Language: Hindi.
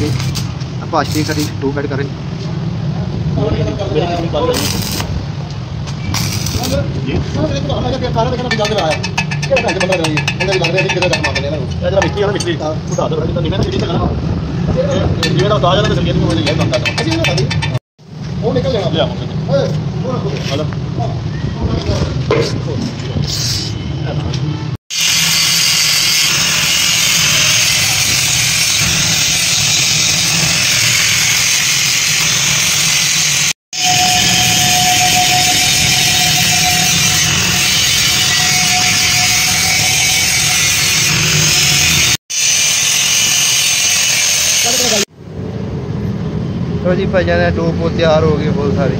ਕਰਾਂਗੇ ਆਪਾਂ ਅਸ਼ਟਿੰਗ ਸਾਡੀ ਦੋ ਕੱਟ ਕਰਾਂਗੇ ਜੀ ਇਹ ਜਿਹੜਾ ਮਿਸਤਰੀ ਆ ਨਾ ਮਿਸਤਰੀ ਉਹ ਦੱਸ ਰਿਹਾ ਕਿ ਨਿਵੇਂ ਨਾ ਜਿਹੜੀ ਤੱਕ ਜਿਵੇਂ ਦਾ ਉਤਾਰ ਜਾਂਦਾ ਤੇ ਸੰਗੀਤ ਨੂੰ ਮੈਨੂੰ ਇਹ ਬੰਦਾ ਉਹ ਨਿਕਲ ਜਾਣਾ ਲਿਆ ਓਏ ਉਹ ਰੱਖੋ ਹਲੋ तो जी भजन है टोपो तैयार हो गई बहुत सारी।